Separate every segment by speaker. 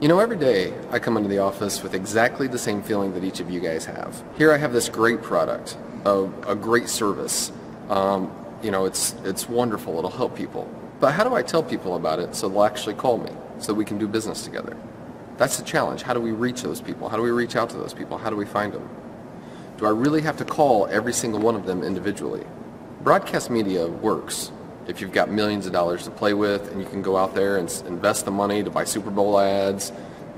Speaker 1: You know, every day I come into the office with exactly the same feeling that each of you guys have. Here I have this great product, a, a great service. Um, you know, it's, it's wonderful. It'll help people. But how do I tell people about it so they'll actually call me so we can do business together? That's the challenge. How do we reach those people? How do we reach out to those people? How do we find them? Do I really have to call every single one of them individually? Broadcast media works if you've got millions of dollars to play with and you can go out there and invest the money to buy Super Bowl ads,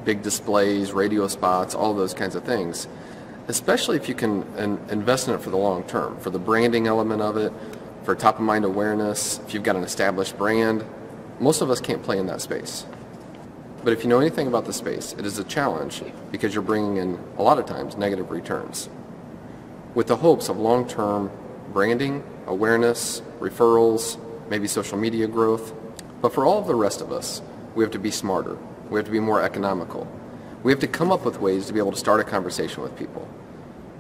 Speaker 1: big displays, radio spots, all those kinds of things. Especially if you can invest in it for the long term, for the branding element of it, for top of mind awareness, if you've got an established brand. Most of us can't play in that space. But if you know anything about the space, it is a challenge because you're bringing in, a lot of times, negative returns. With the hopes of long-term branding, awareness, referrals, maybe social media growth. But for all of the rest of us, we have to be smarter. We have to be more economical. We have to come up with ways to be able to start a conversation with people.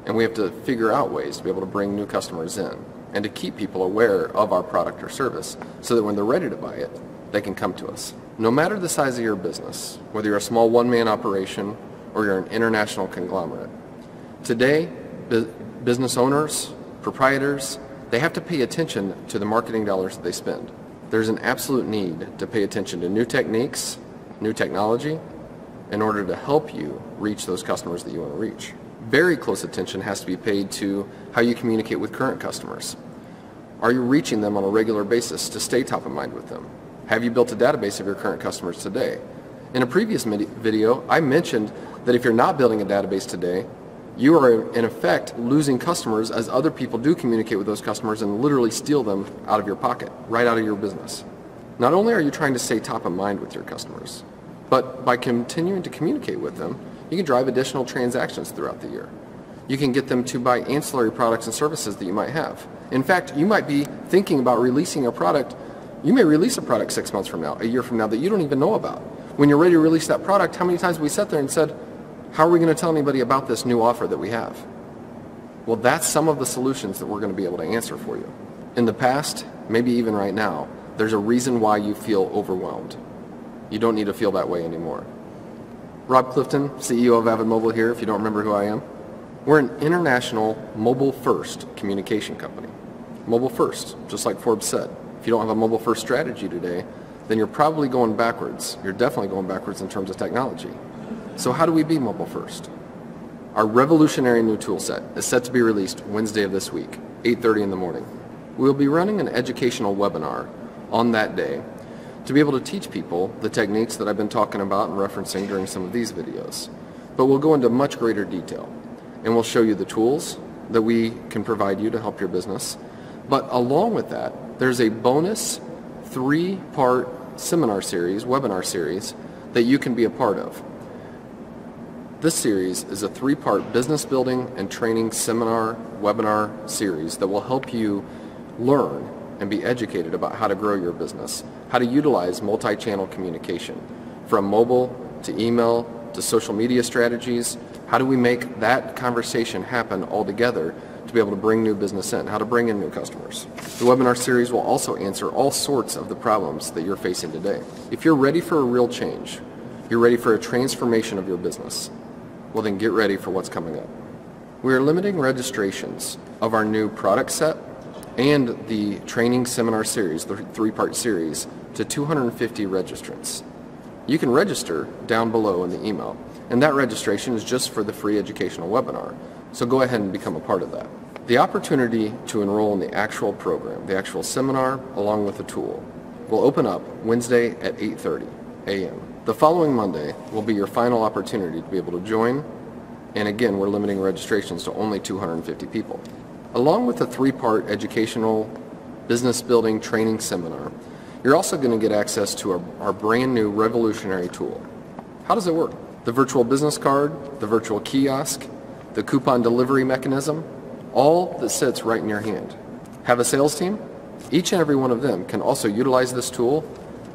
Speaker 1: And we have to figure out ways to be able to bring new customers in and to keep people aware of our product or service so that when they're ready to buy it, they can come to us. No matter the size of your business, whether you're a small one-man operation or you're an international conglomerate, today, bu- business owners, proprietors, they have to pay attention to the marketing dollars that they spend. There's an absolute need to pay attention to new techniques, new technology, in order to help you reach those customers that you want to reach. Very close attention has to be paid to how you communicate with current customers. Are you reaching them on a regular basis to stay top of mind with them? Have you built a database of your current customers today? In a previous video, I mentioned that if you're not building a database today, you are in effect losing customers as other people do communicate with those customers and literally steal them out of your pocket, right out of your business. Not only are you trying to stay top of mind with your customers, but by continuing to communicate with them, you can drive additional transactions throughout the year. You can get them to buy ancillary products and services that you might have. In fact, you might be thinking about releasing a product you may release a product six months from now, a year from now, that you don't even know about. When you're ready to release that product, how many times we sat there and said, how are we going to tell anybody about this new offer that we have? Well, that's some of the solutions that we're going to be able to answer for you. In the past, maybe even right now, there's a reason why you feel overwhelmed. You don't need to feel that way anymore. Rob Clifton, CEO of Avid Mobile here, if you don't remember who I am. We're an international mobile-first communication company. Mobile first, just like Forbes said. If you don't have a mobile first strategy today, then you're probably going backwards. You're definitely going backwards in terms of technology. So how do we be mobile first? Our revolutionary new tool set is set to be released Wednesday of this week, 8.30 in the morning. We'll be running an educational webinar on that day to be able to teach people the techniques that I've been talking about and referencing during some of these videos. But we'll go into much greater detail and we'll show you the tools that we can provide you to help your business. But along with that, there's a bonus three-part seminar series, webinar series, that you can be a part of. This series is a three-part business building and training seminar webinar series that will help you learn and be educated about how to grow your business, how to utilize multi-channel communication, from mobile to email to social media strategies. How do we make that conversation happen all together to be able to bring new business in, how to bring in new customers. The webinar series will also answer all sorts of the problems that you're facing today. If you're ready for a real change, you're ready for a transformation of your business, well then get ready for what's coming up. We are limiting registrations of our new product set and the training seminar series, the three-part series, to 250 registrants. You can register down below in the email, and that registration is just for the free educational webinar. So go ahead and become a part of that. The opportunity to enroll in the actual program, the actual seminar, along with the tool, will open up Wednesday at 8.30 a.m. The following Monday will be your final opportunity to be able to join, and again, we're limiting registrations to only 250 people. Along with the three-part educational business building training seminar, you're also going to get access to our, our brand new revolutionary tool. How does it work? The virtual business card, the virtual kiosk, the coupon delivery mechanism, all that sits right in your hand. Have a sales team? Each and every one of them can also utilize this tool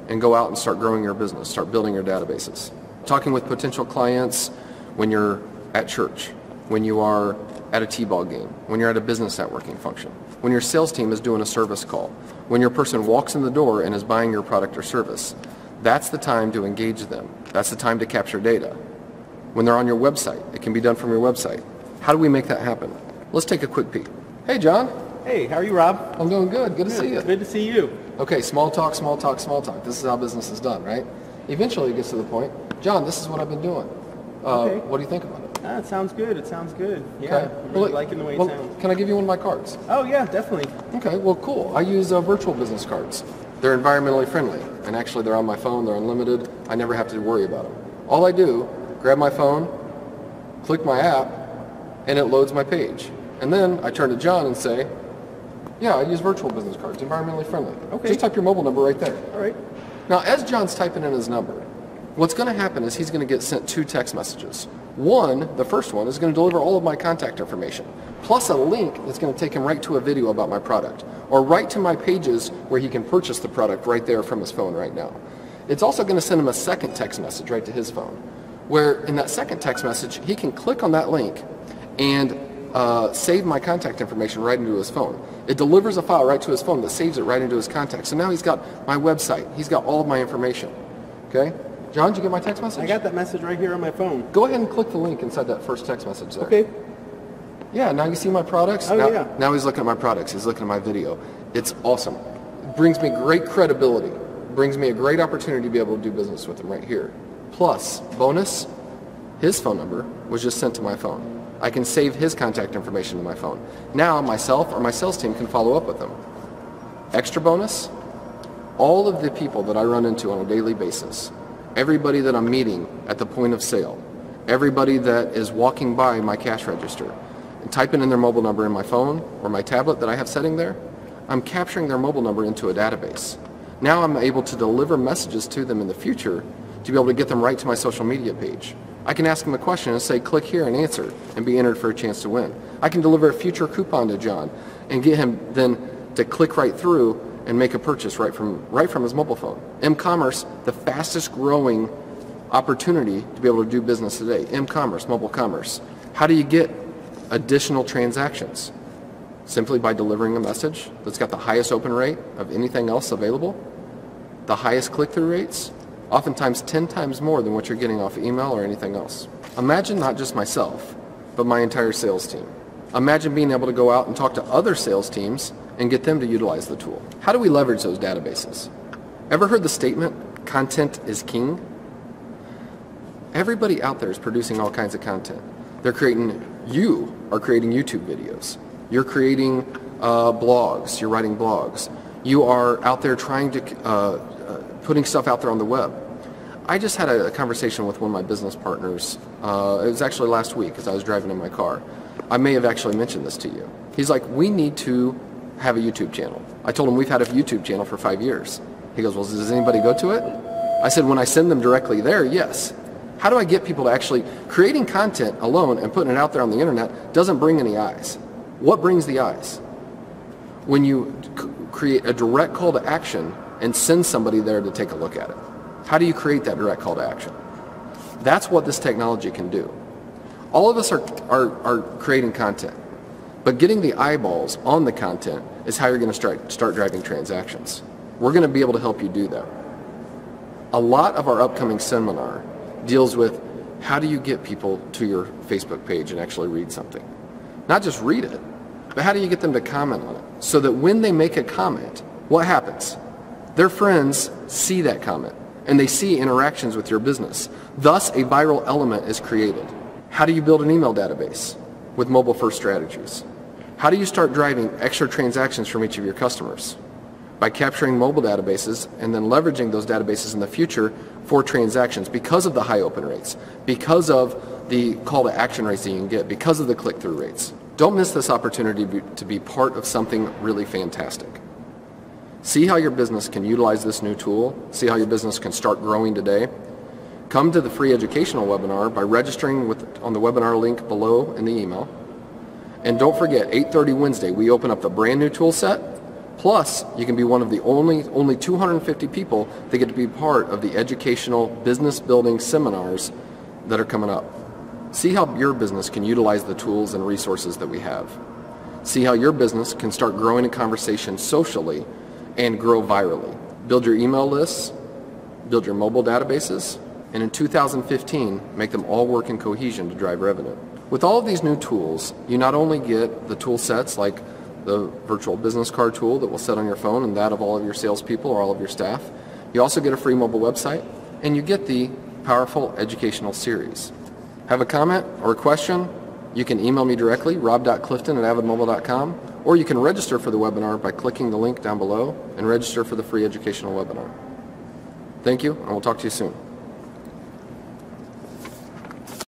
Speaker 1: and go out and start growing your business, start building your databases. Talking with potential clients when you're at church, when you are at a T-ball game, when you're at a business networking function, when your sales team is doing a service call, when your person walks in the door and is buying your product or service. That's the time to engage them. That's the time to capture data. When they're on your website, it can be done from your website. How do we make that happen? Let's take a quick peek. Hey, John.
Speaker 2: Hey, how are you, Rob?
Speaker 1: I'm doing good. Good to see you.
Speaker 2: Good to see you.
Speaker 1: Okay, small talk, small talk, small talk. This is how business is done, right? Eventually it gets to the point, John, this is what I've been doing. Uh,
Speaker 2: Okay.
Speaker 1: What do you think about it?
Speaker 2: Ah, it sounds good. It sounds good. Yeah,
Speaker 1: Okay.
Speaker 2: I'm
Speaker 1: Well,
Speaker 2: liking the way
Speaker 1: well,
Speaker 2: it sounds.
Speaker 1: Can I give you one of my cards?
Speaker 2: Oh yeah, definitely.
Speaker 1: Okay, well, cool. I use uh, virtual business cards. They're environmentally friendly, and actually they're on my phone. They're unlimited. I never have to worry about them. All I do, grab my phone, click my app, and it loads my page. And then I turn to John and say, yeah, I use virtual business cards, environmentally friendly.
Speaker 2: Okay.
Speaker 1: Just type your mobile number right there.
Speaker 2: All right.
Speaker 1: Now, as John's typing in his number, what's going to happen is he's going to get sent two text messages. One, the first one, is going to deliver all of my contact information, plus a link that's going to take him right to a video about my product, or right to my pages where he can purchase the product right there from his phone right now. It's also going to send him a second text message right to his phone, where in that second text message, he can click on that link and uh, save my contact information right into his phone. It delivers a file right to his phone that saves it right into his contacts. So now he's got my website. He's got all of my information. Okay? John, did you get my text message?
Speaker 2: I got that message right here on my phone.
Speaker 1: Go ahead and click the link inside that first text message there.
Speaker 2: Okay.
Speaker 1: Yeah, now you see my products.
Speaker 2: Oh,
Speaker 1: now,
Speaker 2: yeah.
Speaker 1: now he's looking at my products. He's looking at my video. It's awesome. It brings me great credibility. Brings me a great opportunity to be able to do business with him right here. Plus, bonus, his phone number was just sent to my phone. I can save his contact information to my phone. Now myself or my sales team can follow up with them. Extra bonus, all of the people that I run into on a daily basis, everybody that I'm meeting at the point of sale, everybody that is walking by my cash register and typing in their mobile number in my phone or my tablet that I have setting there, I'm capturing their mobile number into a database. Now I'm able to deliver messages to them in the future to be able to get them right to my social media page. I can ask him a question and say, click here and answer and be entered for a chance to win. I can deliver a future coupon to John and get him then to click right through and make a purchase right from, right from his mobile phone. M-commerce, the fastest growing opportunity to be able to do business today. M-commerce, mobile commerce. How do you get additional transactions? Simply by delivering a message that's got the highest open rate of anything else available, the highest click-through rates, oftentimes 10 times more than what you're getting off email or anything else. Imagine not just myself, but my entire sales team. Imagine being able to go out and talk to other sales teams and get them to utilize the tool. How do we leverage those databases? Ever heard the statement, content is king? Everybody out there is producing all kinds of content. They're creating, you are creating YouTube videos. You're creating uh, blogs. You're writing blogs. You are out there trying to, uh, uh, putting stuff out there on the web. I just had a, conversation with one of my business partners. Uh, it was actually last week as I was driving in my car. I may have actually mentioned this to you. He's like, we need to have a YouTube channel. I told him we've had a YouTube channel for five years. He goes, well, does anybody go to it? I said, when I send them directly there, yes. How do I get people to actually, creating content alone and putting it out there on the internet doesn't bring any eyes. What brings the eyes? When you create a direct call to action and send somebody there to take a look at it. How do you create that direct call to action? That's what this technology can do. All of us are, are, are creating content, but getting the eyeballs on the content is how you're going to start, start driving transactions. We're going to be able to help you do that. A lot of our upcoming seminar deals with how do you get people to your Facebook page and actually read something. Not just read it, but how do you get them to comment on it so that when they make a comment, what happens? Their friends see that comment and they see interactions with your business. Thus, a viral element is created. How do you build an email database with mobile first strategies? How do you start driving extra transactions from each of your customers? By capturing mobile databases and then leveraging those databases in the future for transactions because of the high open rates, because of the call to action rates that you can get, because of the click through rates. Don't miss this opportunity to be, part of something really fantastic. See how your business can utilize this new tool. See how your business can start growing today. Come to the free educational webinar by registering with, on the webinar link below in the email. And don't forget, 8.30 Wednesday, we open up the brand new tool set. Plus, you can be one of the only, only 250 people that get to be part of the educational business building seminars that are coming up. See how your business can utilize the tools and resources that we have. See how your business can start growing a conversation socially and grow virally. Build your email lists, build your mobile databases, and in 2015, make them all work in cohesion to drive revenue. With all of these new tools, you not only get the tool sets like the virtual business card tool that will sit on your phone and that of all of your salespeople or all of your staff, you also get a free mobile website, and you get the powerful educational series. Have a comment or a question? You can email me directly, rob.clifton at avidmobile.com, or you can register for the webinar by clicking the link down below and register for the free educational webinar. Thank you, and we'll talk to you soon.